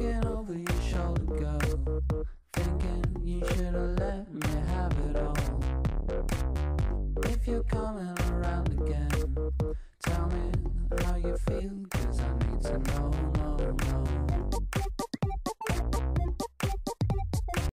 Looking over your shoulder, girl. Thinking you should've let me have it all. If you're coming